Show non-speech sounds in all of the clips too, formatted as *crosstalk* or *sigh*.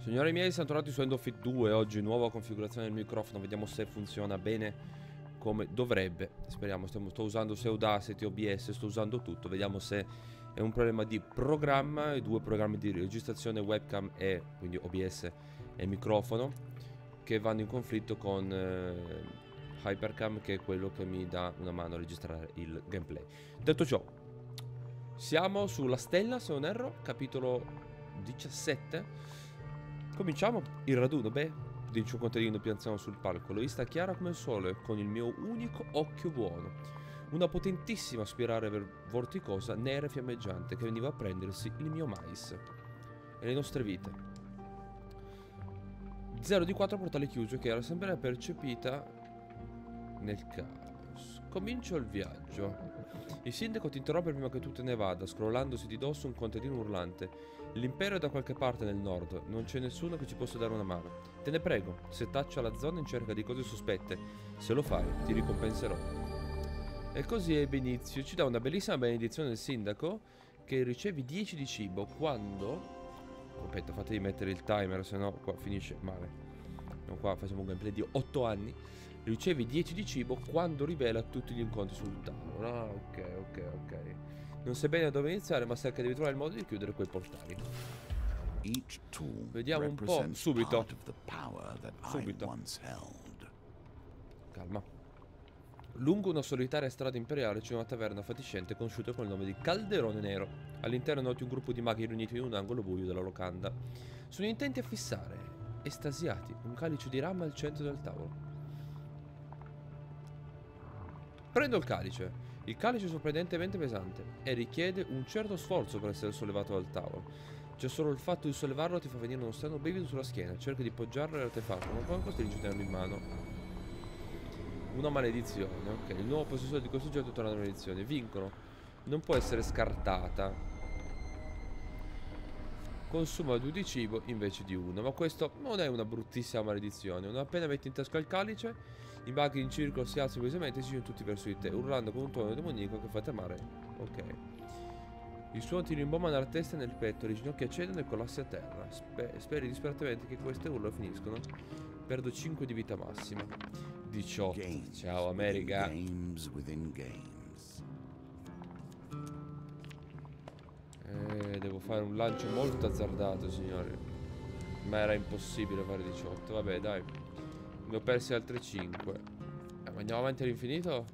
Signori miei, siamo tornati su Endofit 2 oggi, nuova configurazione del microfono, vediamo se funziona bene come dovrebbe. Speriamo, stiamo, sto usando sia Audacity, OBS, sto usando tutto, vediamo se è un problema di programma, i due programmi di registrazione webcam e quindi OBS e microfono che vanno in conflitto con eh, Hypercam che è quello che mi dà una mano a registrare il gameplay. Detto ciò, siamo sulla stella, se non erro, capitolo 17 Cominciamo il raduno, beh, dice un contadino pianziano sul palco. L'ho vista chiara come il sole, con il mio unico occhio buono. Una potentissima spirale vorticosa, nera e fiammeggiante, che veniva a prendersi il mio mais. E le nostre vite. Zero di quattro portali chiusi, che era sempre percepita nel caos. Comincio il viaggio. Il sindaco ti interrompe prima che tu te ne vada, scrollandosi di dosso un contadino urlante. L'impero è da qualche parte nel nord, non c'è nessuno che ci possa dare una mano. Te ne prego, se taccia la zona in cerca di cose sospette, se lo fai ti ricompenserò. E così ebbe inizio, ci dà una bellissima benedizione del sindaco che ricevi 10 di cibo quando... Aspetta, fatevi mettere il timer, se no qua finisce male. No, qua facciamo un gameplay di 8 anni. Ricevi 10 di cibo quando rivela tutti gli incontri sul tavolo. Ah, ok, ok, ok. Non sai bene da dove iniziare, ma cerca di trovare il modo di chiudere quei portali. Vediamo un po' subito. Subito. Calma. Lungo una solitaria strada imperiale c'è una taverna fatiscente conosciuta con il nome di Calderone Nero. All'interno noti un gruppo di maghi riuniti in un angolo buio della locanda. Sono intenti a fissare, estasiati, un calice di rama al centro del tavolo. Prendo il calice. Il calice è sorprendentemente pesante e richiede un certo sforzo per essere sollevato dal tavolo. Già solo il fatto di sollevarlo ti fa venire uno strano brivido sulla schiena. Cerca di poggiarlo all'artefatto, ma poi costringi a tenerlo in mano. Una maledizione, ok. Il nuovo possessore di questo oggetto torna una maledizione. Vincono. Non può essere scartata. Consuma due di cibo invece di uno. Ma questo non è una bruttissima maledizione. Non appena metti in tasca il calice i maghi in circolo si alzano improvvisamente e si girano tutti verso di te, urlando con un tono demoniaco che fa tremare. Ok. Il suono ti rimbomba nella testa e nel petto, le ginocchia cedono e collassi a terra. Spe speri disperatamente che queste urla finiscono. Perdo 5 di vita massima. 18. Games Ciao America. Games games. Eh, devo fare un lancio molto azzardato, signori. Ma era impossibile fare 18. Vabbè, dai. Ne ho persi altre 5. Eh, ma andiamo avanti all'infinito?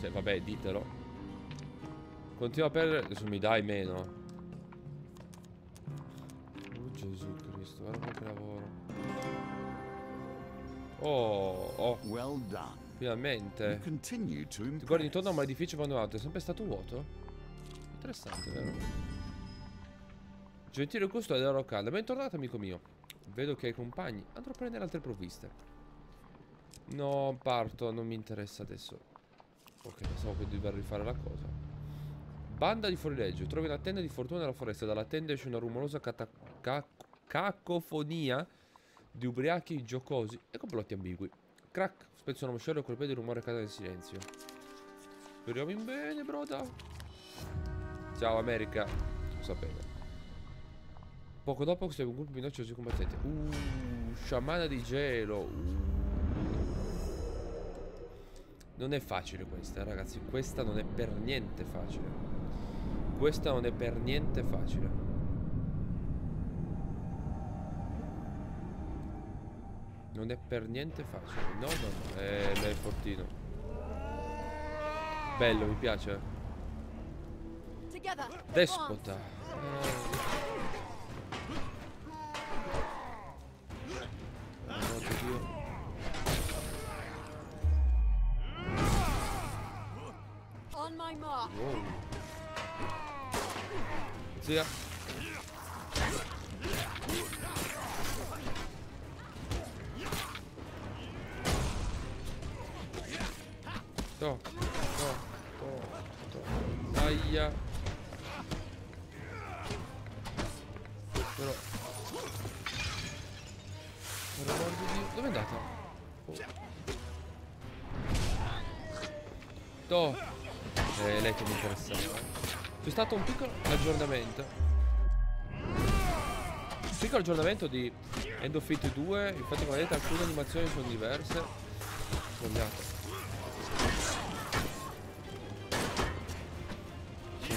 Cioè, vabbè, ditelo. Continua a perdere. Adesso mi dai meno. Oh Gesù Cristo, guarda che lavoro. Oh, oh. Well done. Finalmente. Ti guardi intorno a un edificio abbandonato, è sempre stato vuoto? Interessante, vero? Gentile custode della locanda, bentornato amico mio. Vedo che hai compagni, andrò a prendere altre provviste. No, parto, non mi interessa adesso. Ok, pensavo che dover rifare la cosa. Banda di fuorilegge, trovi una tenda di fortuna nella foresta. Dalla tenda esce una rumorosa cacofonia di ubriachi giocosi e complotti ambigui. Crack, spezzo una moscella e colpito il rumore cade nel silenzio. Speriamo in bene, broda. Ciao, America. Lo sapevo. Poco dopo segue un gruppo di combattenti. Uh, sciamana di gelo. Uh. Non è facile questa, ragazzi. Questa non è per niente facile. Questa non è per niente facile. Non è per niente facile. No, no, no. Eh, è fortino. Bello, mi piace. Despota. Eh. Wow. Zia. To, to, to, to. Aia. Però. Per l'amor di Dio. Dove è andata? Oh. To. Eh, lei che mi interessa. C'è stato un piccolo aggiornamento. Un piccolo aggiornamento di End of It 2. Infatti come vedete alcune animazioni sono diverse. Sbagliato.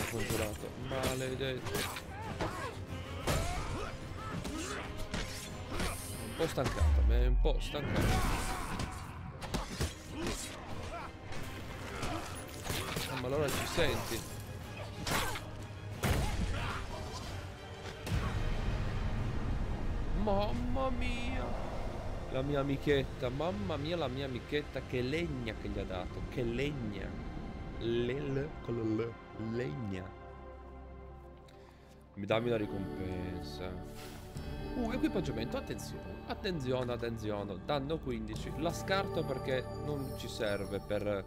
Congiurato. Maledetto. Un po' stancato, mi è un po' stancato. ma allora ci senti? Mamma mia La mia amichetta Mamma mia la mia amichetta Che legna che gli ha dato Che legna Lel con l Legna Mi dammi una ricompensa Uh, equipaggiamento, attenzione, attenzione, attenzione, danno 15, la scarto perché non ci serve per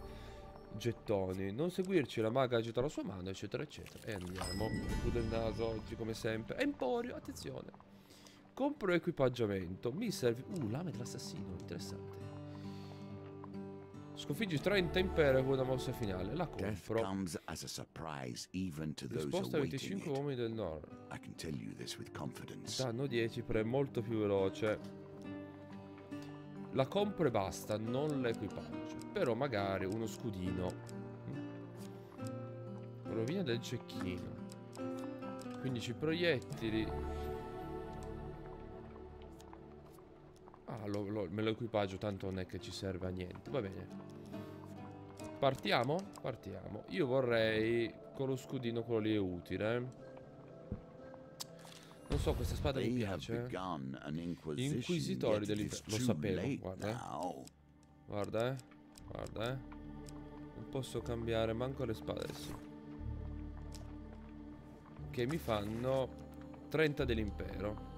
gettoni. Non seguirci, la maga agita la sua mano, eccetera, eccetera. E andiamo. Chiudo il naso oggi, come sempre. Emporio, attenzione. Compro equipaggiamento. Mi serve... Uh, lame dell'assassino, interessante. Sconfiggi 30 impero con una mossa finale. La compro. Risposta 25 uomini del nord. Danno 10, però è molto più veloce. La compro e basta, non l'equipaggio. Però magari uno scudino. Rovina del cecchino. 15 proiettili. Ah, lo, lo, me lo equipaggio, tanto non è che ci serve a niente. Va bene. Partiamo? Partiamo. Io vorrei con lo scudino quello lì è utile. Non so, questa spada mi piace. Gli inquisitori dell'inferno. Lo sapevo, guarda. Eh. Guarda, eh. Guarda, eh. Non posso cambiare manco le spade adesso. Che mi fanno 30 dell'impero.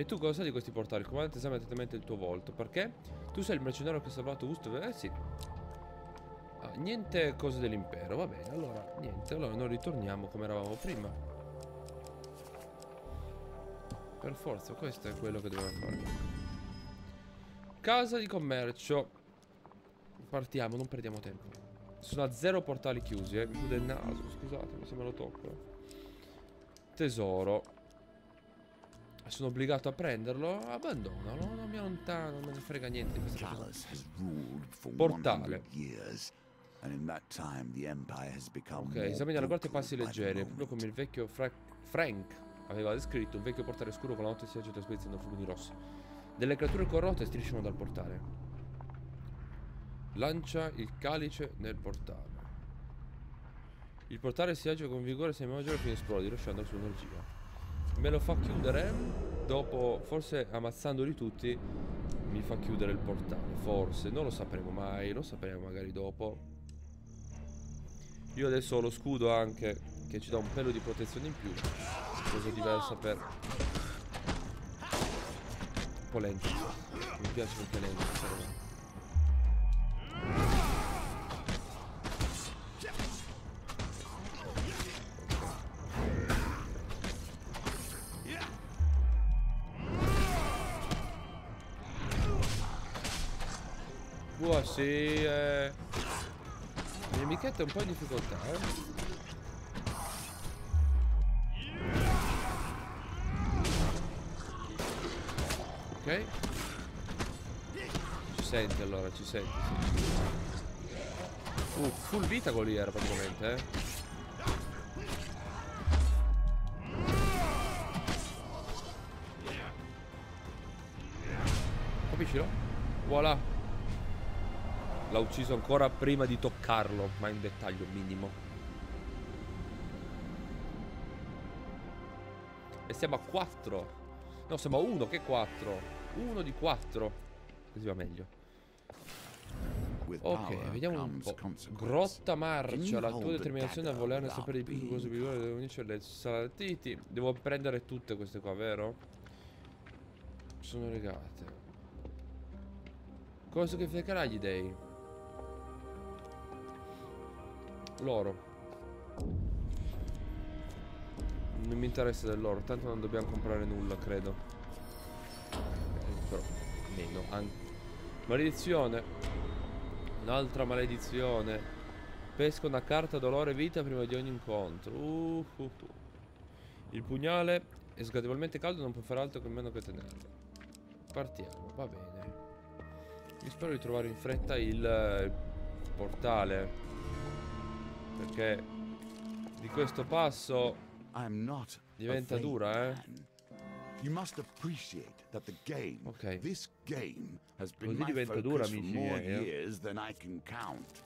E tu cosa di questi portali? Il comandante esame attentamente il tuo volto. Perché? Tu sei il mercenario che ha salvato Gusto. Eh sì. Ah, niente cose dell'impero. Va bene, allora, niente. Allora noi ritorniamo come eravamo prima. Per forza, questo è quello che dobbiamo fare. Casa di commercio. Partiamo, non perdiamo tempo. Sono a zero portali chiusi, eh. Mi chiude il naso, scusatemi se me lo tocco. Tesoro. Sono obbligato a prenderlo. Abbandonalo, non mi allontano, non me ne frega niente di questa cosa. Portale. Ok, esamina la corte passi leggeri, proprio come il vecchio Fra Frank aveva descritto un vecchio portale scuro con la notte si agita spezzando fulmini rossi. Delle creature corrotte strisciano dal portale. Lancia il calice nel portale. Il portale si agita con vigore se maggiore fino a esplodere, lasciando la sua energia. Me lo fa chiudere. Dopo, forse ammazzandoli tutti, mi fa chiudere il portale. Forse, non lo sapremo mai. Lo sapremo magari dopo. Io adesso ho lo scudo anche, che ci dà un pelo di protezione in più cosa diversa per un po' lento mi piace perché lento È un po' in difficoltà eh Ci senti allora, ci senti, sì. Uh, full vita era praticamente, eh. Ucciso ancora prima di toccarlo, ma in dettaglio minimo. E siamo a 4. No, siamo a 1, che 4. Uno di quattro. Così va meglio. Ok, vediamo un po'. Grotta marcia, la tua determinazione a volerne sapere di più cosa vigore deve unirci alle salatiti. Devo prendere tutte queste qua, vero? Sono legate. Cosa che frecherà gli dei? Loro. Non mi interessa dell'oro, tanto non dobbiamo comprare nulla, credo però meno. Maledizione. Un'altra maledizione. Pesca una carta dolore e vita prima di ogni incontro. Uh, uh, uh. Il pugnale è sgradevolmente caldo non può fare altro che meno che tenerlo. Partiamo, va bene. Mi spero di trovare in fretta il, il portale. Perché di questo passo diventa dura, eh. You must appreciate that the game, okay. this game, has been Così diventa my dura, amici for more eh? years than I can count.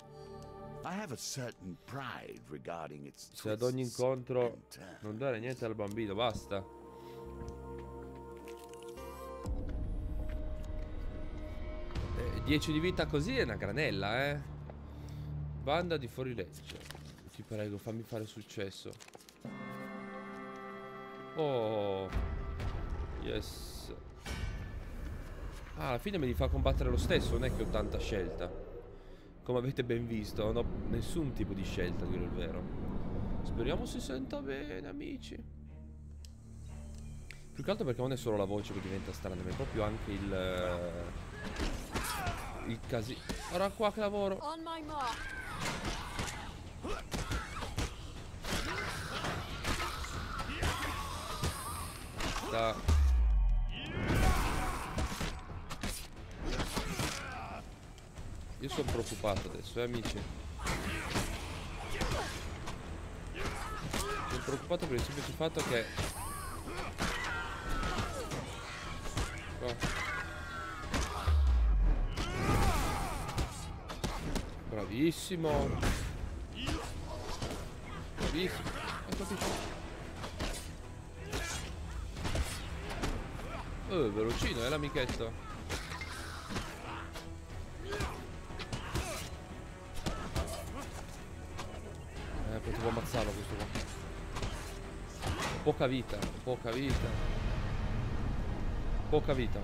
I have a certain pride regarding its Se ad ogni incontro non dare niente al bambino, basta. 10 di vita così è una granella, eh. Banda di fuorilegge. Ti prego, fammi fare successo. Oh. Yes. Ah, alla fine me li fa combattere lo stesso, non è che ho tanta scelta. Come avete ben visto, non ho nessun tipo di scelta, a dire il vero. Speriamo si senta bene, amici. Più che altro perché non è solo la voce che diventa strana, ma è proprio anche il il casino. Ora qua che lavoro. Da. Io sono preoccupato adesso, eh amici. Sono preoccupato per il semplice fatto che... Qua. Bravissimo. Bravissimo. Oh, velocino, è l'amichetto. Eh, potevo ammazzarlo questo qua. Poca vita, poca vita. Poca vita.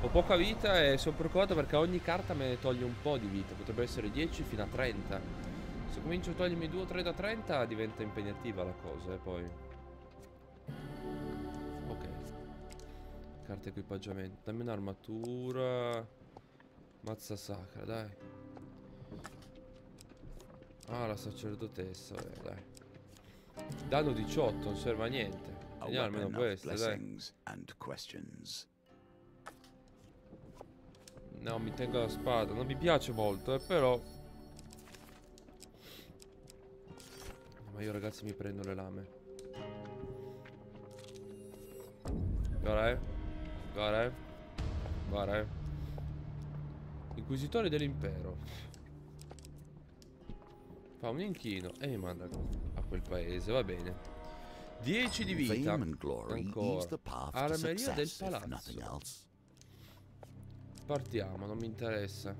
Ho poca vita e sono preoccupato perché ogni carta me ne toglie un po' di vita. Potrebbe essere 10 fino a 30. Se comincio a togliermi 2 o 3 da 30 diventa impegnativa la cosa, e eh, poi. Carta equipaggiamento. Dammi un'armatura. Mazza sacra, dai. Ah, la sacerdotessa, vabbè, dai. Danno 18, non serve a niente. Vediamo almeno questa, dai. No, mi tengo la spada. Non mi piace molto, eh, però... Ma io ragazzi mi prendo le lame. Guarda, eh. Guarda, eh. Guarda, eh. Inquisitore dell'impero. Fa un inchino e mi manda a quel paese, va bene. 10 di vita. Ancora. Armeria del palazzo. Partiamo, non mi interessa.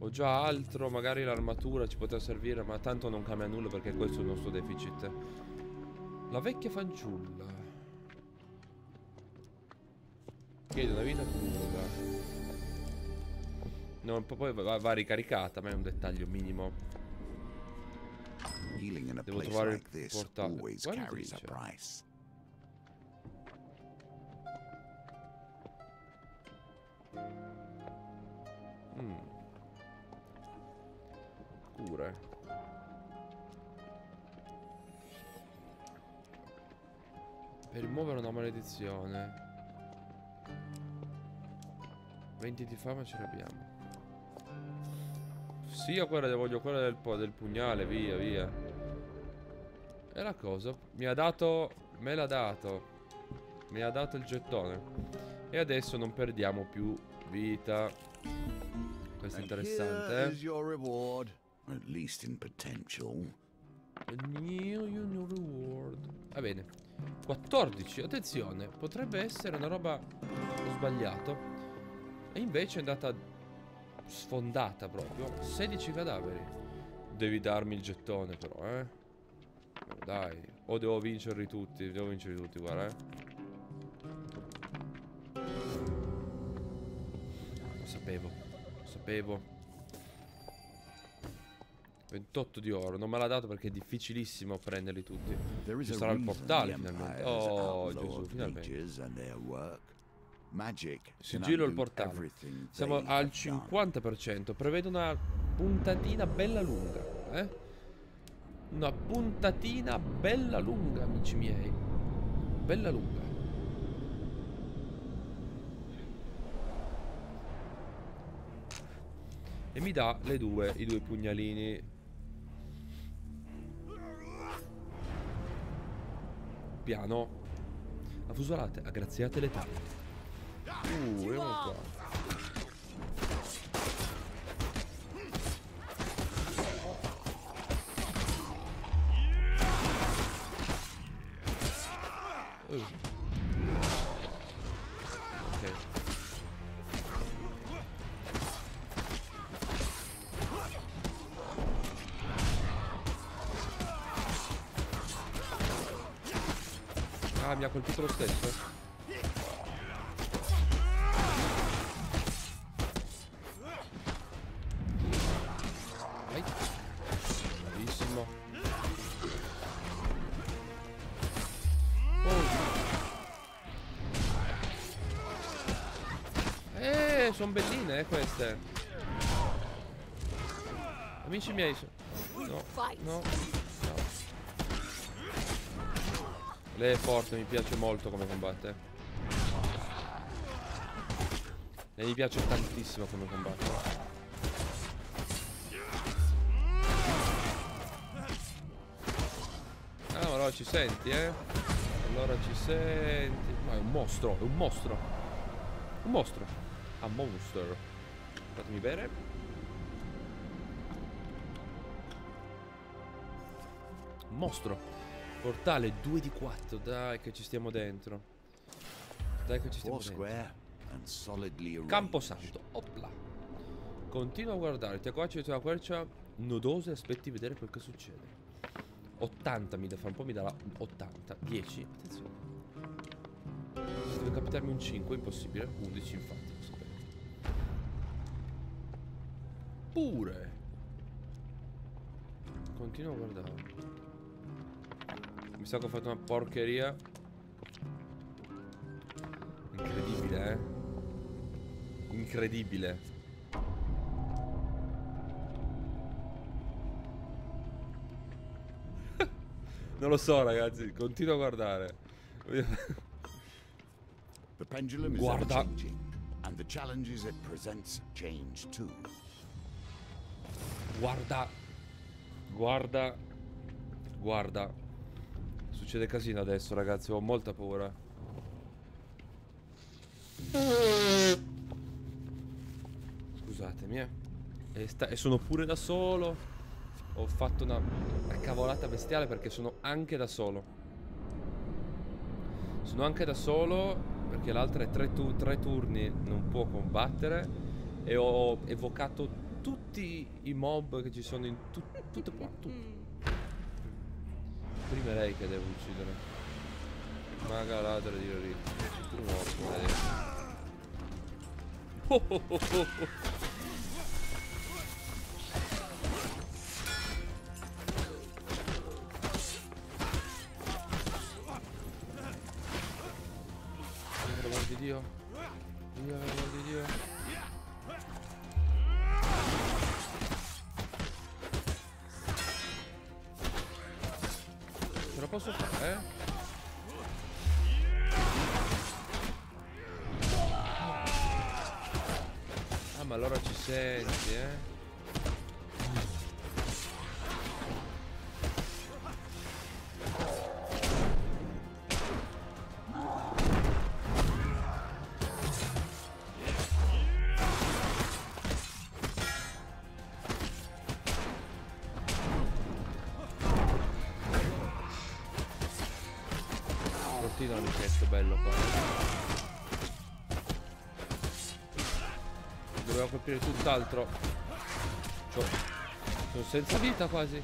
Ho già altro, magari l'armatura ci potrà servire, ma tanto non cambia nulla perché questo è il nostro deficit. La vecchia fanciulla. Chiede una vita lunga. No, poi va, va ricaricata, ma è un dettaglio minimo. Devo trovare il portale. Mm. Cure. Per rimuovere una maledizione. 20 di fama ce l'abbiamo. Sì, io quella, voglio quella del, del pugnale, via, via. E la cosa? Mi ha dato... Me l'ha dato. Mi ha dato il gettone. E adesso non perdiamo più vita. Questo è interessante. Eh? your reward, at least in potential. Va bene. 14, attenzione, potrebbe essere una roba ho sbagliato. E invece è andata sfondata proprio. 16 cadaveri. Devi darmi il gettone però, eh. Dai, o devo vincerli tutti, devo vincerli tutti, guarda, eh. Lo sapevo sapevo 28 di oro Non me l'ha dato perché è difficilissimo prenderli tutti. Ci sarà il portale finalmente. Oh Gesù finalmente. Sigillo il portale. Siamo al 50% Prevedo una puntatina bella lunga Eh? Una puntatina bella lunga, amici miei. Bella lunga. E mi dà le due, i due pugnalini. Piano. Affusolate, aggraziate le taglie. Uh, vediamo qua. Colpito lo stesso? Vai. Bravissimo. Oh. Eh, sono belline eh, queste. Amici miei. No, no, Lei è forte, mi piace molto come combatte. Lei mi piace tantissimo come combatte. Ah, ma allora ci senti, eh? Allora ci senti. Ma è un mostro, è un mostro. Un mostro. A monster. Fatemi bere. Mostro. Portale 2 di 4. Dai che ci stiamo dentro. Dai che ci stiamo dentro. Camposanto. Opla. Continua a guardare. Ti accorgi una quercia nodosa e aspetti vedere quel che succede. 80 mi dà, fra un po' mi darà 80. 10. Attenzione. Se deve capitarmi un 5, impossibile. 11 infatti. lo sapevo. Pure. Continua a guardare. Mi sa che ho fatto una porcheria. Incredibile, eh. Incredibile. *laughs* non lo so, ragazzi. Continuo a guardare. The pendulum is Guarda. ever changing, and the challenges it presents change too. Guarda. Guarda. Guarda. Succede casino adesso, ragazzi. Ho molta paura. Scusatemi, eh. E, e sono pure da solo. Ho fatto una, cavolata bestiale perché sono anche da solo. Sono anche da solo perché l'altra è tre, tu- tre turni, non può combattere. E ho evocato tutti i mob che ci sono in tu- tutte qua. Tutti. Prima lei che devo uccidere. Maga ladra di Riri. Tu morto, maledetto. Oh, oh, oh, oh, Dio. Dio, per l'amor di Dio. Posso fare, eh? Ah, ma allora ci senti, eh? Dovevo colpire tutt'altro. C'ho- Sono senza vita quasi.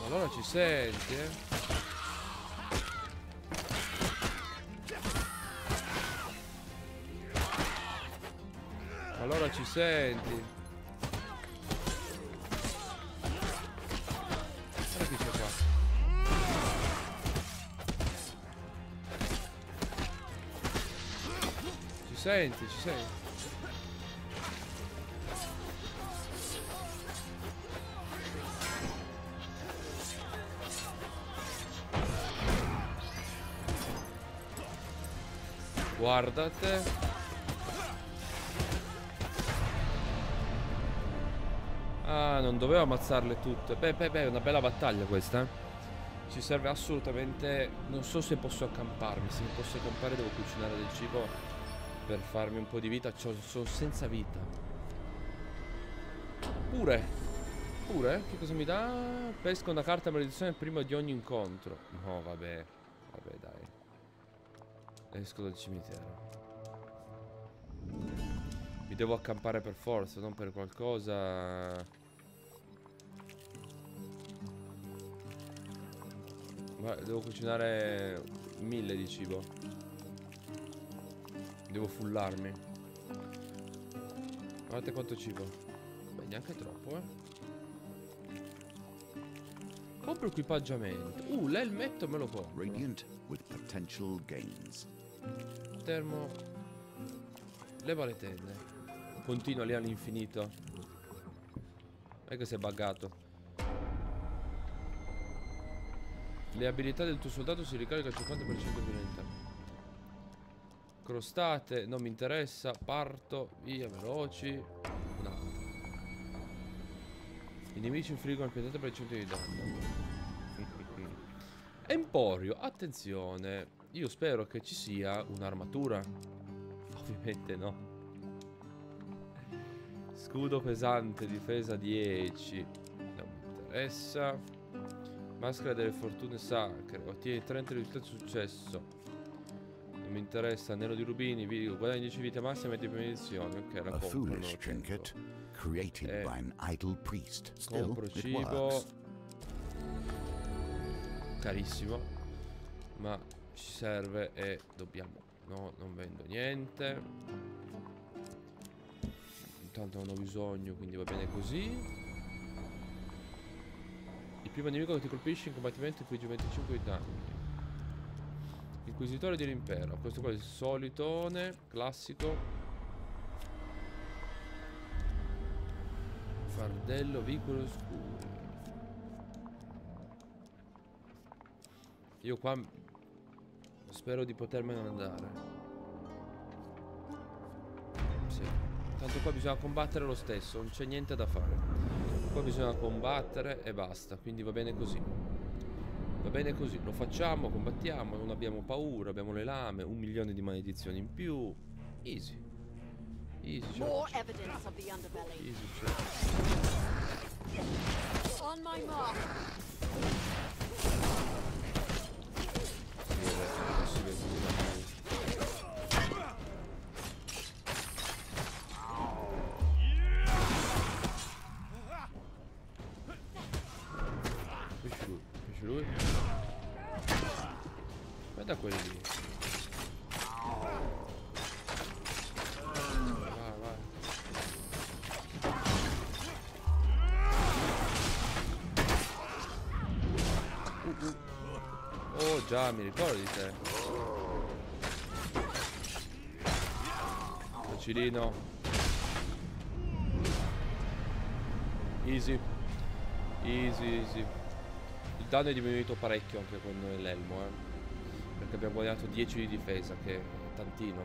Ma allora ci senti, eh? Allora ci senti. Senti, ci senti. Guardate. Ah, non dovevo ammazzarle tutte. Beh, beh, beh, è una bella battaglia questa, eh. Ci serve assolutamente... Non so se posso accamparmi. Se mi posso accampare devo cucinare del cibo per farmi un po' di vita. Sono senza vita. Pure. Pure? Che cosa mi dà? Pesca una carta maledizione prima di ogni incontro. No, vabbè. Vabbè, dai. Esco dal cimitero. Mi devo accampare per forza, non per qualcosa... Devo cucinare mille di cibo. Devo fullarmi. Guardate quanto cibo. Beh, neanche troppo, eh. Compro equipaggiamento. Uh, l'elmetto me lo compro. Radiant with potential gains. Termo. Leva le tende. Continua lì all'infinito. È che si è buggato. Le abilità del tuo soldato si ricarica al 50% più lenta. Crostate, non mi interessa. Parto, via, veloci. No. I nemici infliggono il 70% di danno. Emporio, attenzione. Io spero che ci sia un'armatura. Ovviamente no. Scudo pesante, difesa 10. Non mi interessa. Maschera delle fortune sacre. Ottieni 30 risultati di successo. Mi interessa. Nero di rubini. Video. Guadagni 10 vite massime di benedizione. Ok, la compro. foolish trinket created Eh. by an idle priest. Still, Compro cibo. Carissimo. Ma ci serve e dobbiamo. No, non vendo niente. Intanto non ho bisogno, quindi va bene così. Il primo nemico che ti colpisce in combattimento infligge 25 di danni. Inquisitore dell'impero. Questo qua è il solitone, classico. Fardello, vicolo scuri. Io qua spero di potermene andare. Sì. Tanto qua bisogna combattere lo stesso, non c'è niente da fare. Qua bisogna combattere e basta, quindi va bene così. Va bene così, lo facciamo, combattiamo, non abbiamo paura, abbiamo le lame, un milione di maledizioni in più. Easy. Easy, ce la More facciamo. evidence of the underbelly. Easy, facciamo. On my mark. Si vede, non si vede Già, mi ricordo di te. Facilino. Easy. Easy, easy. Il danno è diminuito parecchio anche con l'elmo, eh. Perché abbiamo guadagnato 10 di difesa, che è tantino.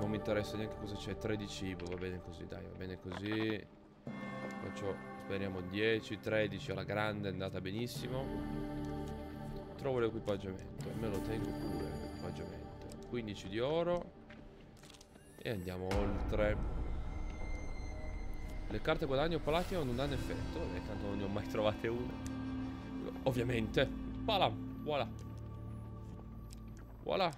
Non mi interessa neanche cosa c'è, 3 di cibo, va bene così, dai, va bene così. Faccio, speriamo 10, 13 alla grande, è andata benissimo. Trovo l'equipaggiamento e me lo tengo pure l'equipaggiamento. 15 di oro. E andiamo oltre. Le carte guadagno platino non hanno effetto, e tanto non ne ho mai trovate una. Ovviamente. Voilà, voilà. Voilà.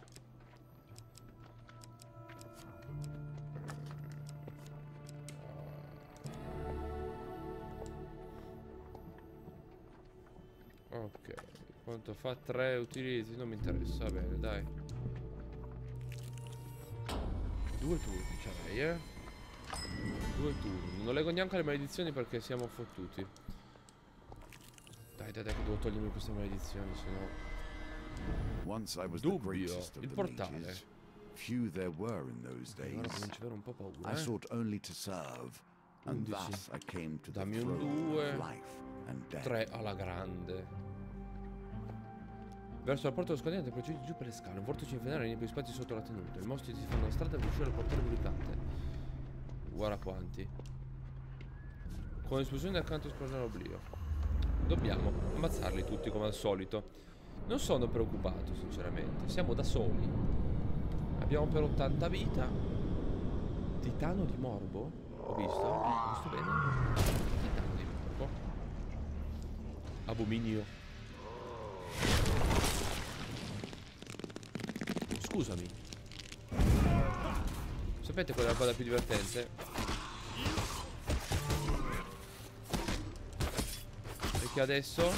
Quanto fa 3 utilizzi? Non mi interessa, va bene, dai. Due turni c'hai, eh? Due turni. Non leggo neanche le maledizioni perché siamo fottuti. Dai, dai, dai, che devo togliermi queste maledizioni, sennò... I Dubbio, il portale. Few there were in those days. paura. I eh. sought only to serve, and thus I came to Dammi un throne due. of life and death. 3 alla grande. Verso la porta scadente procedi giù per le scale. Un vortice infernale nei spazi sotto la tenuta. I mostri si fanno la strada per uscire dal portale brulicante. Guarda quanti. Con l'esplosione accanto esplode l'oblio. Dobbiamo ammazzarli tutti come al solito. Non sono preoccupato, sinceramente. Siamo da soli. Abbiamo per 80 vita. Titano di morbo? Ho visto? Ho visto bene? Titano di morbo. Abominio. Scusami. Sapete qual è la cosa più divertente? Perché adesso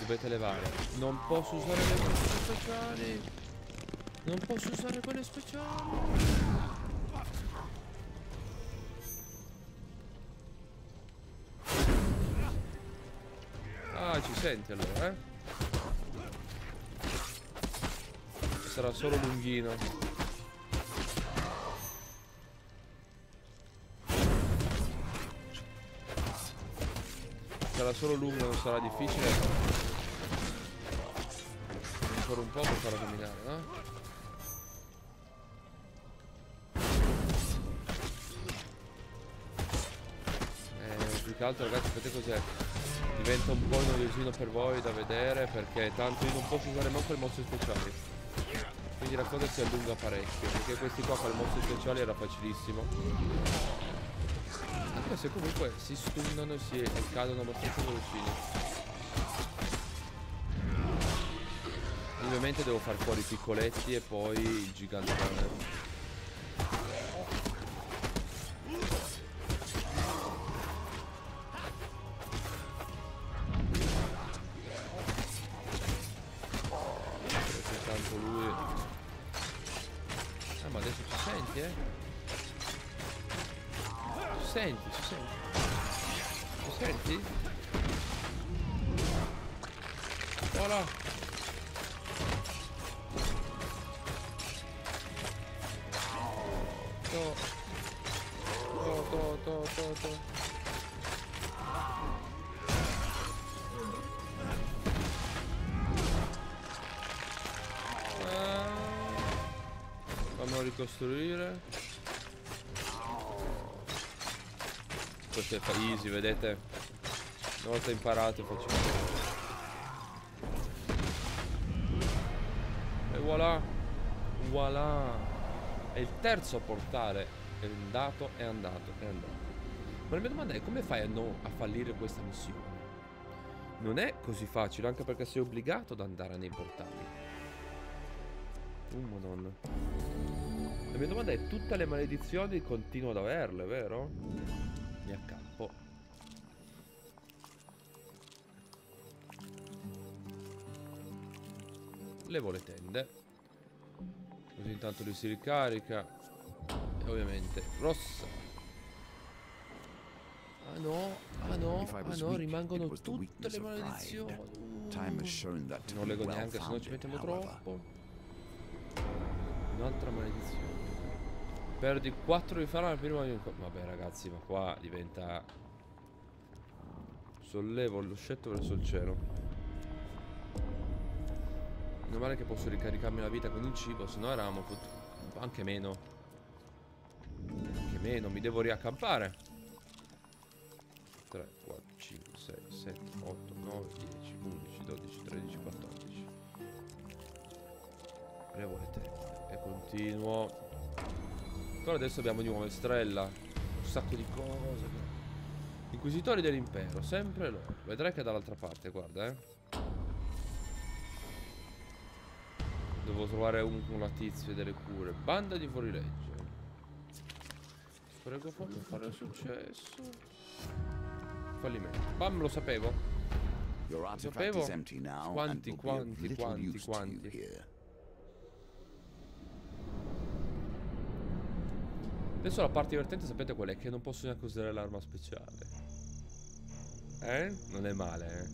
dovete levare. Non posso usare le cose speciali. Non posso usare quelle speciali. Senti allora, eh? Sarà solo lunghino. Sarà solo lungo, non sarà difficile. Ancora un po' per farlo camminare, no? Eh, più che altro ragazzi sapete cos'è? Diventa un po' noiosino per voi da vedere perché tanto io non posso usare manco le mosse speciali. Quindi la cosa si allunga parecchio, perché questi qua con le mosse speciali era facilissimo. Anche se comunque si stunnano e, si, e cadono abbastanza velocini. Ovviamente devo far fuori i piccoletti e poi il gigantone. To To, to, to, to, to Ah. Fammi ricostruire. Questo è easy, vedete? Una volta imparato facciamo. E voilà. Voilà. È il terzo portale. È andato, è andato, è andato. Ma la mia domanda è come fai a, no- a fallire questa missione? Non è così facile, anche perché sei obbligato ad andare nei portali. Oh madonna. La mia domanda è, tutte le maledizioni continuo ad averle, vero? Mi accappo. Levo le tende. Intanto lui si ricarica. E ovviamente rossa. Ah no, ah no, ah no, rimangono tutte le maledizioni. Uh. Non leggo neanche, se no ci mettiamo troppo. Un'altra maledizione. Perdi 4 di farà al primo Vabbè ragazzi, ma qua diventa... Sollevo lo scetto verso il cielo. Meno male che posso ricaricarmi la vita con il cibo, se no eravamo anche meno. Anche meno, mi devo riaccampare. 3, 4, 5, 6, 7, 8, 9, 10, 11, 12, 13, 14. Levo le tende e continuo. Però adesso abbiamo di nuovo Estrella. Un sacco di cose. Inquisitori dell'impero, sempre loro. Vedrai che è dall'altra parte, guarda, eh. Devo trovare un, una tizia delle cure. Banda di fuorilegge. Prego fammi fare successo. Fallimento. Bam, lo sapevo. Artifact sapevo. Quanti, quanti, quanti, quanti. Adesso la parte divertente sapete qual è? Che non posso neanche usare l'arma speciale. Eh? Non è male, eh.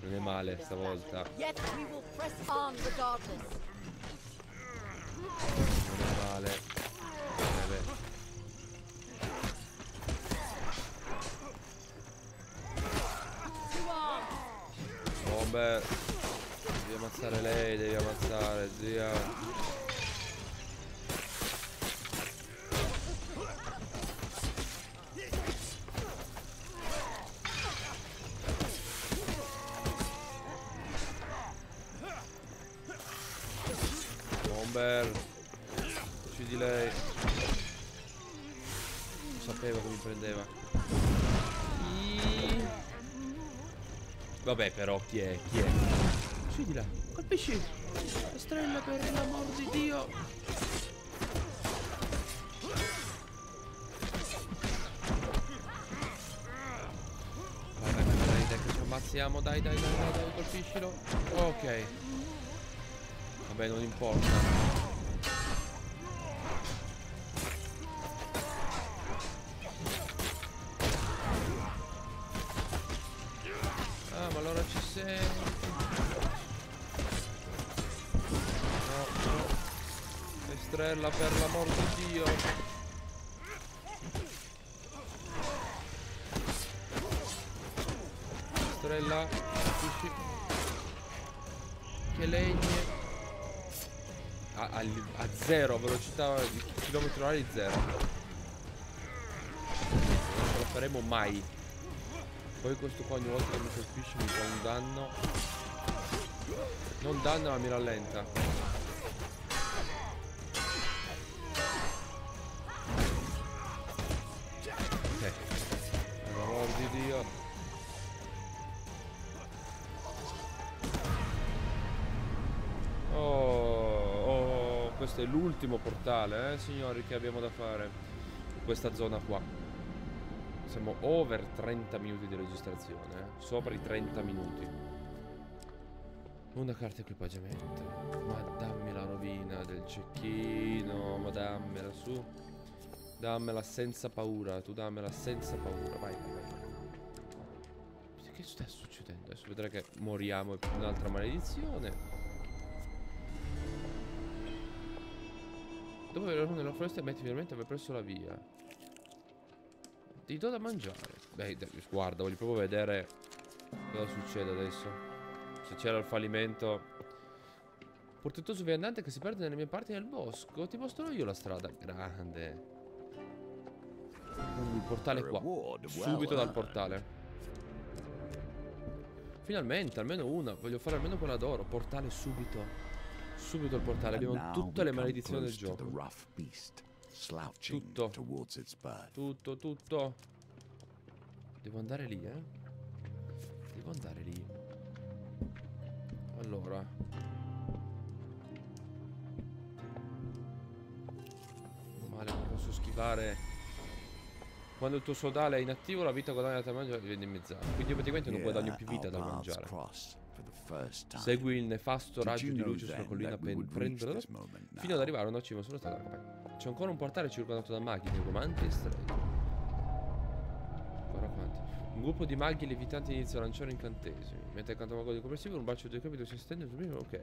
Non è male stavolta. Non è male. Eh beh. Bomber. Devi ammazzare lei, devi ammazzare, zia. Bomber. Uccidi lei. Sapevo che mi prendeva. I- Vabbè però chi è? Chi è? Uccidila! Colpisci! Estrella per l'amor di Dio! Vai, dai, dai, dai, dai, dai, colpiscilo. Ok. Vabbè, non importa. Ah, ma allora ci sei. No, no. Estrella per l'amor di Dio. Estrella? Che legne. A, a zero, velocità di chilometro orari zero. Non ce la faremo mai. Poi questo qua ogni volta che mi colpisce mi fa un danno. Non danno ma mi rallenta. L'ultimo portale, eh, signori, che abbiamo da fare in questa zona qua. Siamo over 30 minuti di registrazione, eh? sopra i 30 minuti. Una carta equipaggiamento. Ma dammi la rovina del cecchino, ma dammela su. Dammela senza paura, tu dammela senza paura. Vai, vai, vai. Che sta succedendo? Adesso vedrai che moriamo per un'altra maledizione. Dopo aver nella foresta metti finalmente aver preso la via. Ti do da mangiare. Beh, guarda, voglio proprio vedere cosa succede adesso. Se c'era il fallimento. Portentoso viandante che si perde nelle mie parti del bosco. Ti mostrerò io la strada. Grande. Uh, il portale qua. Subito dal portale. Finalmente, almeno una. Voglio fare almeno quella d'oro. Portale subito. Subito il portale. Abbiamo tutte le maledizioni del gioco. Tutto. Tutto, tutto. Devo andare lì, eh? Devo andare lì. Allora. Male, non posso schivare. Quando il tuo sodale è inattivo, la vita guadagnata da mangiare diventa dimezzata. Quindi io praticamente non guadagno più vita paths mangiare. Segui il nefasto raggio di luce sulla collina moment fino ad arrivare a una cima sulla strada. Vabbè. C'è ancora un portale circondato da maghi, negromanti e streghe. Guarda quanti. Un gruppo di maghi levitanti inizia a lanciare incantesimi. Mentre accanto a un mago di compressivo un bacio di capito si estende sul primo. Ok.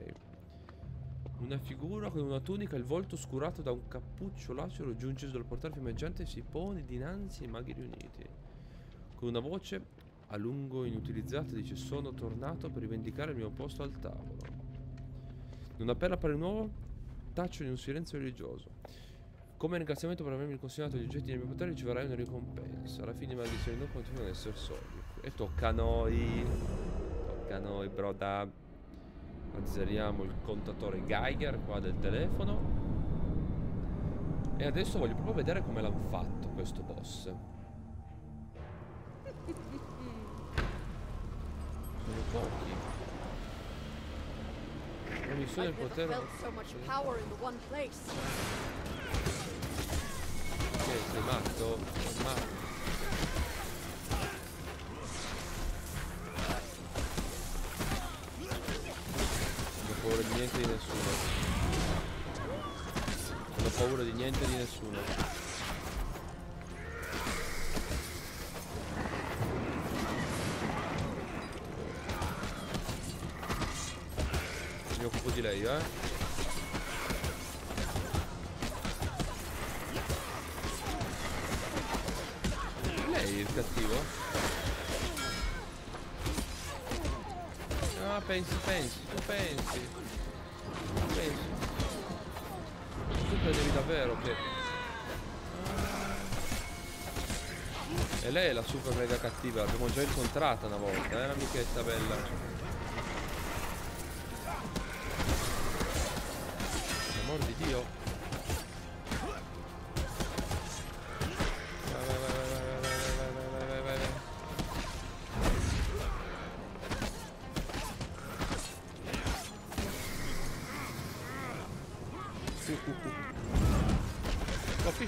Una figura con una tunica e il volto oscurato da un cappuccio lacero giunge dal portale fiammeggiante e si pone dinanzi ai maghi riuniti. Con una voce a lungo inutilizzata dice sono tornato per rivendicare il mio posto al tavolo. Non appena appare nuovo, taccio in un silenzio religioso. Come ringraziamento per avermi consegnato gli oggetti nel mio potere riceverai una ricompensa. Alla fine i maledizioni non continuano ad essere soldi. E tocca a noi. Tocca a noi, broda. Azzeriamo il contatore Geiger qua del telefono. E adesso voglio proprio vedere come l'hanno fatto questo boss. So much power in the one place. Che sei matto? Ma. Non ho paura di niente di nessuno. Non ho paura di niente di nessuno. Di lei, eh. Lei è il cattivo? Ah, pensi, pensi, tu pensi. Tu pensi. Tu credevi davvero che... E lei è la super mega cattiva, l'abbiamo già incontrata una volta, eh, l'amichetta bella.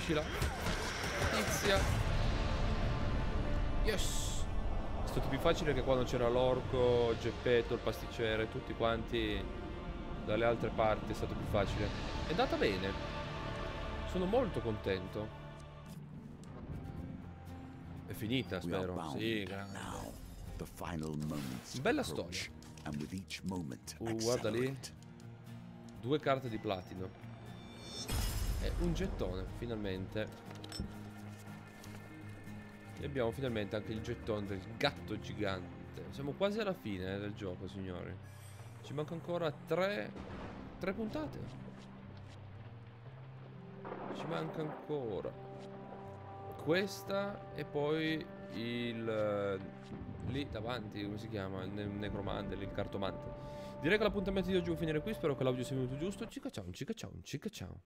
Colpiscila. Tizia. Yes. È stato più facile che quando c'era l'orco, Geppetto, il pasticcere, tutti quanti dalle altre parti è stato più facile. È andata bene. Sono molto contento. È finita, spero. Sì, Bella moment Uh, guarda lì. Due carte di platino. E un gettone, finalmente. E abbiamo finalmente anche il gettone del gatto gigante. Siamo quasi alla fine eh, del gioco, signori. Ci manca ancora tre... Tre puntate. Ci manca ancora. Questa e poi il... eh, Lì davanti, come si chiama? Il ne- necromante, il cartomante. Direi che l'appuntamento di oggi può finire qui. Spero che l'audio sia venuto giusto. Cica ciao, cica ciao, cica ciao.